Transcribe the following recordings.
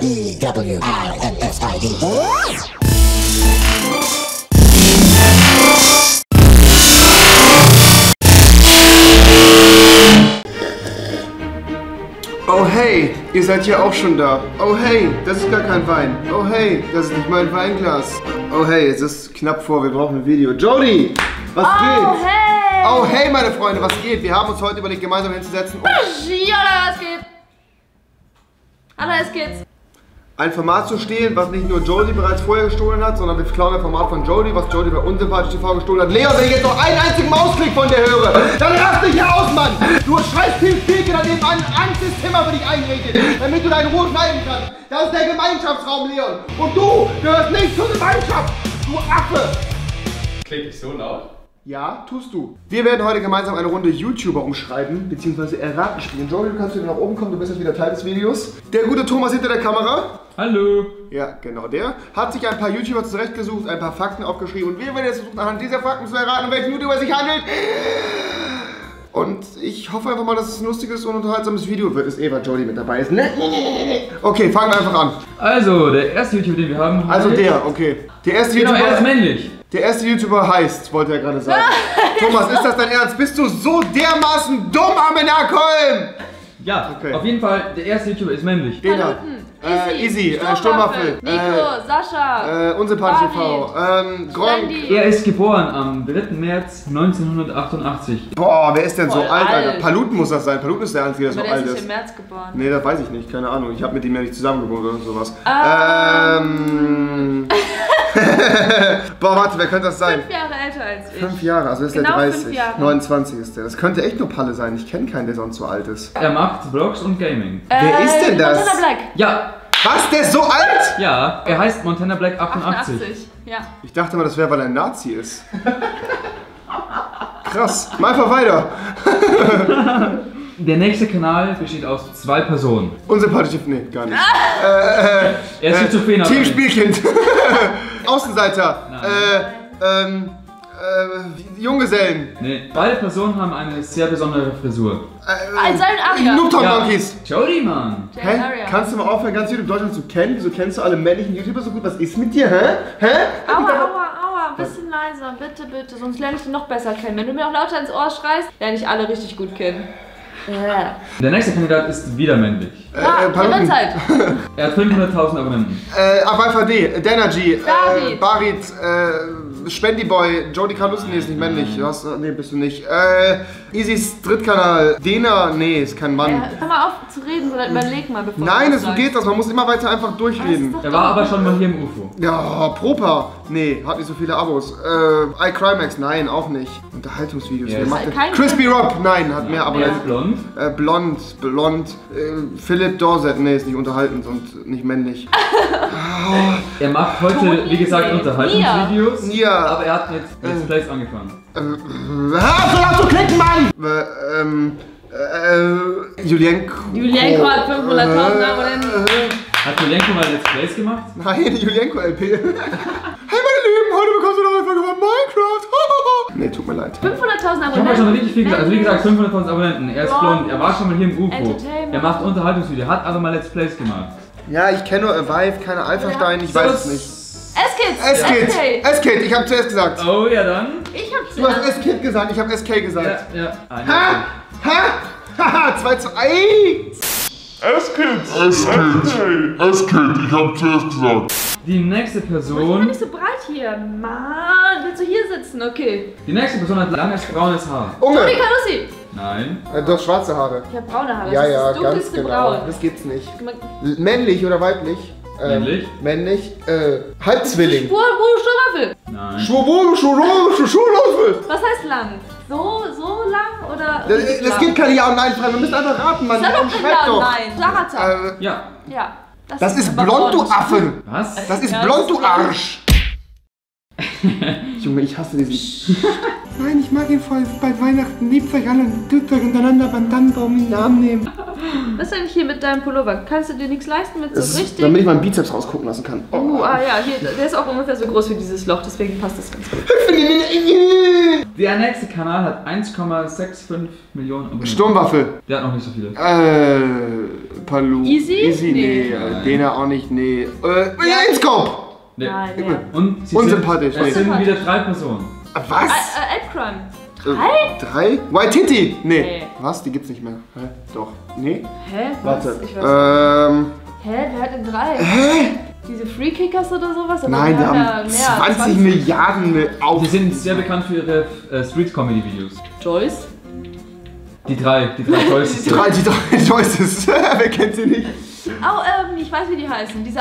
E W I N S I D. Oh hey, ihr seid ja auch schon da. Oh hey, das ist gar kein Wein. Oh hey, das ist nicht mein Weinglas. Oh hey, es ist knapp vor, wir brauchen ein Video. Jody, was Oh, geht? hey! Oh hey, meine Freunde, was geht? Wir haben uns heute überlegt, gemeinsam hinzusetzen, Ja, es geht. Hallo, es geht's. Ein Format zu stehlen, was nicht nur Jody bereits vorher gestohlen hat, sondern wir klauen ein Format von Jody, was Jody bei Unsympathisch TV gestohlen hat. Leon, wenn ich jetzt noch einen einzigen Mausklick von dir höre, dann raste ich hier aus, Mann! Du scheiß Pilzpilke daneben an, Angst ist Zimmer für dich einrichtet, damit du deine Ruhe schneiden kannst. Das ist der Gemeinschaftsraum, Leon. Und du gehörst nicht zur Gemeinschaft, du Affe! Klingt ich so laut? Ja, tust du. Wir werden heute gemeinsam eine Runde YouTuber umschreiben, beziehungsweise erraten spielen. Jody, du kannst wieder nach oben kommen, du bist jetzt wieder Teil des Videos. Der gute Thomas hinter der Kamera. Hallo. Ja, genau der. Hat sich ein paar YouTuber zurechtgesucht, ein paar Fakten aufgeschrieben und wir werden jetzt versuchen, anhand dieser Fakten zu erraten, um welchen YouTuber es sich handelt. Und ich hoffe einfach mal, dass es ein lustiges und unterhaltsames Video wird. Ist eh, weil Jody mit dabei ist, ne? Okay, fangen wir einfach an. Also, der erste YouTuber, den wir haben. Also der, okay. Der erste Genau, er ist YouTuber, männlich. der erste YouTuber heißt, wollte er gerade sagen. Thomas, ist das dein Ernst? Bist du so dermaßen dumm, Amenakolm? Ja, Okay. auf jeden Fall, der erste YouTuber ist männlich. Den da. Äh, Easy, äh, Sturmwaffel, Nico, äh, Sascha, Äh, unsympathisch TV. Ähm, Gronk. Er ist geboren am 3. März 1988. Boah, wer ist denn so Voll alt, Alter? alt. Paluten muss das sein. Paluten ist der Einzige, der so alt ist ist. im März geboren. Nee, das weiß ich nicht, keine Ahnung. Ich habe mit ihm ja nicht zusammen gewohnt oder sowas. Ähm. Ähm. Boah, warte, wer könnte das sein? Fünf Jahre älter als ich. Fünf Jahre, also ist Genau der fünf 30. Jahre. 29 ist der. Das könnte echt nur Palle sein. Ich kenne keinen, der sonst so alt ist. Er macht Vlogs und Gaming. Wer ist denn das? Äh, Montana Black. Ja, Was, der ist so alt? ja, er heißt Montana Black 88. 88. Ja. Ich dachte mal, das wäre, weil er ein Nazi ist. Krass. Mal einfach weiter. Der nächste Kanal besteht aus zwei Personen. Unsympathische. Nee, gar nicht. Er ist aber Team nicht. Spielkind. Außenseiter. Äh, ähm, äh, Junggesellen. Nee, beide Personen haben eine sehr besondere Frisur. Ein Silent Aria. Noobtown Ja. Monkeys. Jody, Mann! Hä? Aria. Kannst du mal aufhören, ganz YouTube Deutschland zu kennen? Wieso kennst du alle männlichen YouTuber so gut? Was ist mit dir, hä? Hä? Aua, aua, aua, ein bisschen leiser, bitte, bitte, sonst lerne ich dich noch besser kennen. Wenn du mir auch lauter ins Ohr schreist, lerne ich alle richtig gut kennen. Ja, Der nächste Kandidat ist wieder männlich. ja äh, Paluten. der Zeit. Er hat 500.000 Abonnenten. Äh, Abalfa D, Denergy, äh, Barit. Äh, Spendyboy, Jody Carlos, nee, ist nicht männlich. Du hast, nee, bist du nicht. Äh, Easys Drittkanal, Dena, nee, ist kein Mann. Ja, hör mal auf zu reden, sondern überleg mal, bevor Nein, du es geht das, man muss immer weiter einfach durchreden. Er war aber schon mal hier im UFO. Ja, Propa, nee, hat nicht so viele Abos. Äh, iCrimex, nein, auch nicht. Unterhaltungsvideos, Ja, ist macht denn? kein- Crispy Rob, nein, hat mehr Er Abonnenten. ist blond. Äh, blond, blond, äh, Philipp Dorset, nee, ist nicht unterhaltend und nicht männlich. Er macht heute, wie gesagt, Unterhaltungsvideos. Nia. Aber er hat mit Let's Plays angefangen. Hör auf so laut zu klicken, Mann! Äh, ähm, äh, Julienko. Julienko hat 500.000 Abonnenten. Hat Julienko mal Let's Plays gemacht? Nein, Julienko LP. hey meine Lieben, heute bekommst du noch eine Folge von Minecraft. nee, tut mir leid. 500.000 Ich habe Abonnenten. ja schon richtig viel gesagt. Also wie gesagt, 500.000 Abonnenten. Er ist blond. Er war schon mal hier im UFO. Er macht Unterhaltungsvideos. Hat aber mal Let's Plays gemacht. Ja, ich kenne nur Avive, keine Alpha-Stein, ich weiß es nicht. S-Kids. S-Kid, SK. S-Kid, ich hab zuerst gesagt. Oh ja dann. Ich hab's Du hast S-Kid gesagt, ich hab SK gesagt. Ja, ja. Ha! Ha! Haha, 2 zu 1! S-Kind! S-Kind! S-Kind, ich hab zuerst gesagt. Die nächste Ich bin Person. nicht so breit hier. Mann, willst du hier sitzen? Okay. Die nächste Person hat langes braunes Haar. Unge! Monika Lucy. Nein. Äh, du hast schwarze Haare. Ich hab braune Haare. Ja, das ja, ist das ganz dunkelste genau. Braun. Das gibt's nicht. Männlich oder weiblich? Ähm, Männlich. Männlich. Äh, Halbzwilling. Sturmwaffel. Nein. Schwurbel. Was heißt lang? So, so lang oder? Das, richtig das gibt keine Ja- und Nein-Fragen. Wir müssen einfach raten, Mann. Das ist doch kein Ja und. Nein. Sarata. Äh, Ja. ja. Das ist aber blond, du Affe. Was? Das ist Ja, blond, das du ist. Arsch. Junge, ich hasse diesen. Nein, ich mag ihn voll. Bald Weihnachten. Liebt euch alle und tut euch untereinander beim Tannenbaum in den Arm nehmen. Was ist denn hier mit deinem Pullover? Kannst du dir nichts leisten mit so Das ist, richtig? damit ich meinen Bizeps rausgucken lassen kann. Oh. Uh, ah ja, hier, der ist auch ungefähr so groß wie dieses Loch, deswegen passt das ganz gut. Der nächste Kanal hat 1,65 Millionen Abonnenten. Sturmwaffe. Der hat noch nicht so viele. Äh, Palou. Easy? Easy, nee. Nee. äh, Dena auch nicht, nee. Äh, Inscope! Nee. Nein, ja. Und sie Unsympathisch, sind, nee. es sind wieder drei Personen. Ah, Was? Äh, Elbcrime. Äh, Drei? White Titty! Nee. Nee. Was? Die gibt's nicht mehr. Hä? Doch. Nee? Hä? Was? Warte. Ich weiß Ähm. Hä? Wer hat denn drei? Hä? Diese Free Kickers oder sowas? Aber Nein, die ja haben mehr, 20 Milliarden auf. Sie sind sehr bekannt für ihre äh, Street-Comedy-Videos. Joyce? Die drei, die drei Choices. Die drei, die drei Choices. Wer kennt sie nicht? Oh, ähm, ich weiß, wie die heißen. Diese.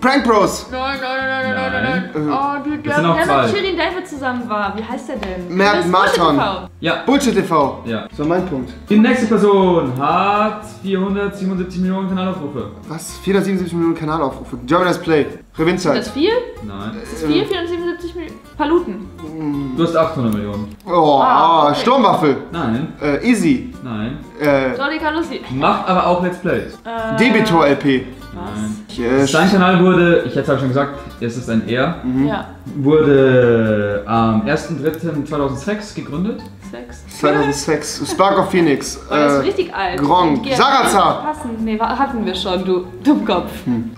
Prank Bros. Nein, nein, nein, nein, nein, nein, Äh, nein. Oh, du, der, sind noch der mit Shirin David zusammen war. Wie heißt der denn? Ist Marton. Bullshit TV. Ja, Bullshit TV. ja. So mein Punkt. Die nächste Person hat 477 Millionen Kanalaufrufe. Was? 477 Millionen Kanalaufrufe. German Play. Ist das Revinzeit. viel? Nein. Ist das viel? 477 Millionen Paluten. Du hast 800 Millionen. Oh, Ah, okay. Sturmwaffel. Nein, Äh, Easy. nein. Äh, Jolly Calusi. Macht aber auch Let's Plays. Äh, Debitor LP. Was? Yes. Sein Kanal wurde, ich hätte es auch schon gesagt, es ist ein R, Mhm. Ja. wurde am 1.3.2006 gegründet. Sex. 2006. Spark of Phoenix. Oh, das ist Äh, richtig alt. Gronk. Sarazar. Passen. Nee, hatten wir schon, du Dummkopf. Denn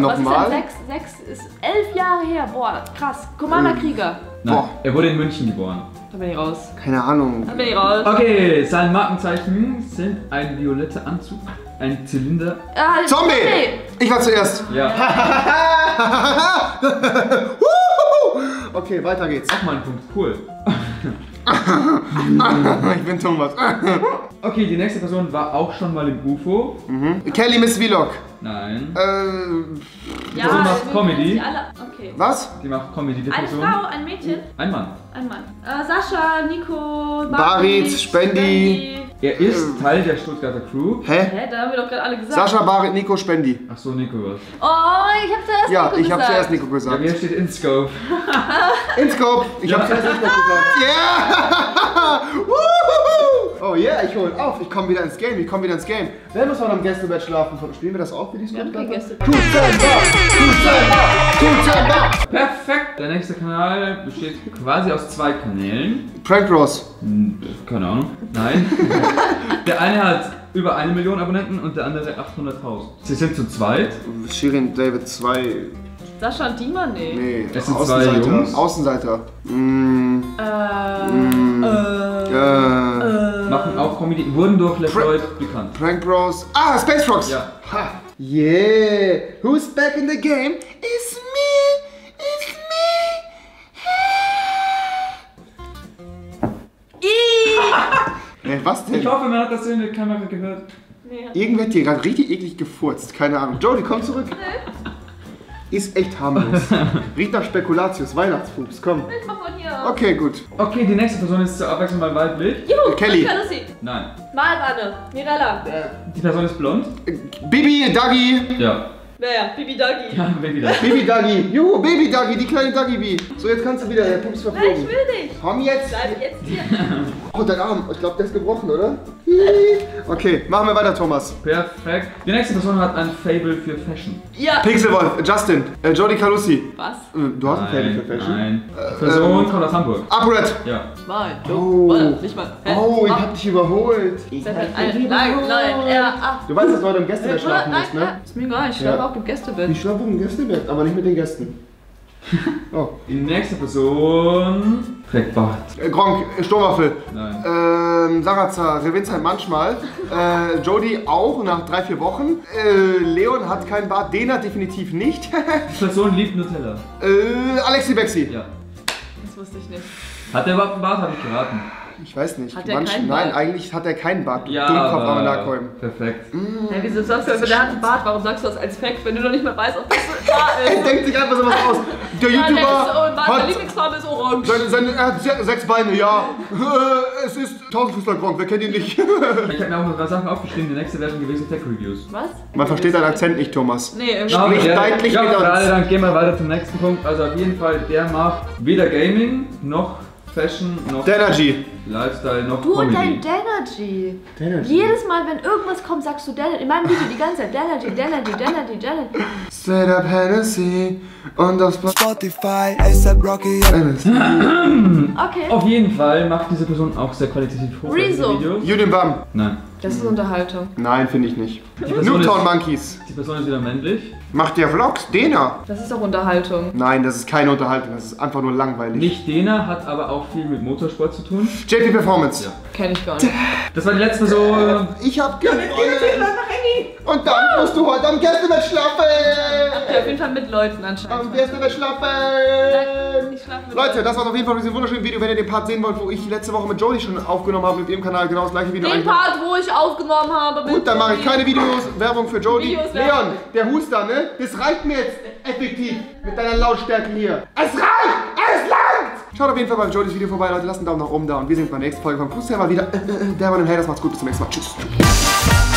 nochmal. sechs? Sechs ist elf Jahre her. Boah, krass. Commander Krieger. Nein, Boah. er wurde in München geboren. Da bin ich raus. Keine Ahnung. Da bin ich raus. Okay, sein Markenzeichen sind ein violetter Anzug, ein Zylinder. Ah, Zombie! Ich war zuerst. Ja, okay, weiter geht's. auch mal ein Punkt, cool. Ich bin Thomas. Okay, die nächste Person war auch schon mal im UFO. Kelly Miss Vlog. Nein, Äh, Ja, Person macht Comedy. kennen sie alle. Okay. was? die macht Comedy, die Eine Person. Frau, ein Mädchen, Ein Mann. ein Mann. Äh, Sascha, Nico, Barit, Spendi. Er ist Teil der Stuttgarter Crew. Hä? Hä, da haben wir doch gerade alle gesagt. Sascha, Barit, Nico, Spendi. Ach so, Nico was. Oh, ich hab zuerst Ja, Nico ich habe gesagt. zuerst Nico Ja, gesagt. mir steht InScope. Inscope. Ich habe zuerst Inscope gesagt. Yeah! Oh yeah, ich hol auf. Ich komme wieder ins Game. Ich komme wieder ins Game. Wer muss heute am Gästebett schlafen? Spielen wir das auch für die Wir haben kein Stuttgarter? Gäste. Tutemba! Tutemba! Perfekt! Der nächste Kanal besteht quasi aus zwei Kanälen. Prank Bros. Hm, Keine Ahnung. Nein. der eine hat über eine Million Abonnenten und der andere 800.000. Sie sind zu zweit. Shirin David 2. Sascha und Dima? Nee. Nee, Es sind zwei Jungs. Außenseiter. Mm, Äh, mm, äh, äh, Machen auch Comedy. Wurden durch Fra- LeFloid bekannt. Prank Bros. Ah, Space Frogs. Ja. Ha. Yeah. Who's back in the game? It's me. It's me. Ey, was denn? Ich hoffe, man hat das in der Kamera gehört. nee. Irgendwer hat hier gerade richtig eklig gefurzt. Keine Ahnung. Jodie, komm zurück. Ist echt harmlos. Riecht nach Spekulatius, Weihnachtsfuchs. Komm. Ich mach von hier. Okay, gut. Okay, die nächste Person ist zur Abwechslung mal weiblich. Juhu, Kelly. Kelly. Lucy. Nein. Malwanne. Mirella. Die Person ist blond. Bibi, Dagi. Ja. Wer? Bibi Doggy. Ja, Baby da. Bibi Dagi. Juhu, Baby Dagi, die kleine Dagi Bi. So, jetzt kannst du wieder. Der Pups Nein, verflogen. ich will nicht. Komm jetzt. Bleib jetzt hier. Oh, dein Arm. Ich glaube, der ist gebrochen, oder? Okay, machen wir weiter, Thomas. Perfekt. Die nächste Person hat ein Fable für Fashion. Ja. Pixelwolf, Justin, äh, Jodie Calussi. Was? Äh, Du hast ein Fable für Fashion? Nein. Die Person kommt aus Hamburg. Upred. Ja. Nein. Oh. Warte, nicht mal. Hä? Oh, ich hab dich überholt. Ich hab dich ein, nein, nein, er, ach. Du weißt, dass du heute im Gästebett schlafen nein, musst, ne? nein, ist mir egal, ich schlafe Ja. auch im Gästebett. Ich schlafe im Gästebett, aber nicht mit den Gästen. Oh. Die nächste Person trägt Bart. Äh, Gronk, äh, Sturmwaffel. Nein. Ähm, Sarazar, Revinzeit manchmal. Äh, Jodie auch nach drei, vier Wochen. Äh, Leon hat keinen Bart. Dena definitiv nicht. Die Person liebt Nutella. äh, Alexi Bexi. Ja. Das wusste ich nicht. Hat der überhaupt einen Bart? Habe ich geraten. Ich weiß nicht. Hat er Manch- keinen Nein, Bart? eigentlich hat er keinen Bart. Du Ja, Dummkopf am aber Nachkommen. perfekt. Hä, wieso sagst du, der hat einen Bart, warum sagst du das als Fact, wenn du noch nicht mal weißt, ob das da Er ist? denkt sich einfach sowas aus. Der Ja, der ist, YouTuber oh, meine hat Lieblingsfarbe ist orange. seine, seine, er hat se- sechs Beine, ja. Äh, es ist Tausendfüßler Gronk, wer kennt ihn nicht? Ich habe mir auch noch drei Sachen aufgeschrieben. Die nächste wäre schon gewesen Tech Reviews. Was? Man versteht deinen Akzent nicht, Thomas. Nee, irgendwie. Ja, Sprich der- deutlich ja, mit uns. Gerade dann gehen wir weiter zum nächsten Punkt. Also auf jeden Fall, der macht weder Gaming noch Fashion noch Denergy. Lifestyle noch Du und dein Comedy. Denergy. Denergy. Jedes Mal, wenn irgendwas kommt, sagst du Denergy. In meinem Video die ganze Zeit Denergy, Denergy, Denergy, Denergy. Straight up Hennessy und auf Spotify, ASAP Rocky. Okay. Auf jeden Fall macht diese Person auch sehr qualitativ hochwertige. Videos. Julian Bam. Nein. Das ist Unterhaltung. Nein, finde ich nicht. Newtown Monkeys. Die Person ist wieder männlich. Macht der Vlogs? Dena? Das ist doch Unterhaltung. Nein, das ist keine Unterhaltung. Das ist einfach nur langweilig. Nicht Dena, hat aber auch viel mit Motorsport zu tun. JP Performance. Ja. Kenn ich gar nicht. Das war die letzte so. äh, Ich hab gewonnen. Und dann musst du heute am Gästebett schlafen. Ja, auf jeden Fall mit Leuten Am anscheinend. Gästebett schlafen. Ich schlafe mit Leute, das war auf jeden Fall dieses wunderschöne Video. Wenn ihr den Part sehen wollt, wo ich letzte Woche mit Jodie schon aufgenommen habe, mit ihrem Kanal genau das gleiche Video. Den eigentlich- Part, wo ich aufgenommen habe. Gut, dann mache ich keine Videos, Werbung für Jodie. Videos, Leon, der Huster, ne? Das reicht mir jetzt effektiv mit deiner Lautstärke hier. Es reicht! Es langt! Schaut auf jeden Fall bei Jodys Video vorbei, Leute. Lasst einen Daumen nach oben da und wir sehen uns bei der nächsten Folge von der mal wieder. Der war ein Hey, das macht's gut. Bis zum nächsten Mal. Tschüss.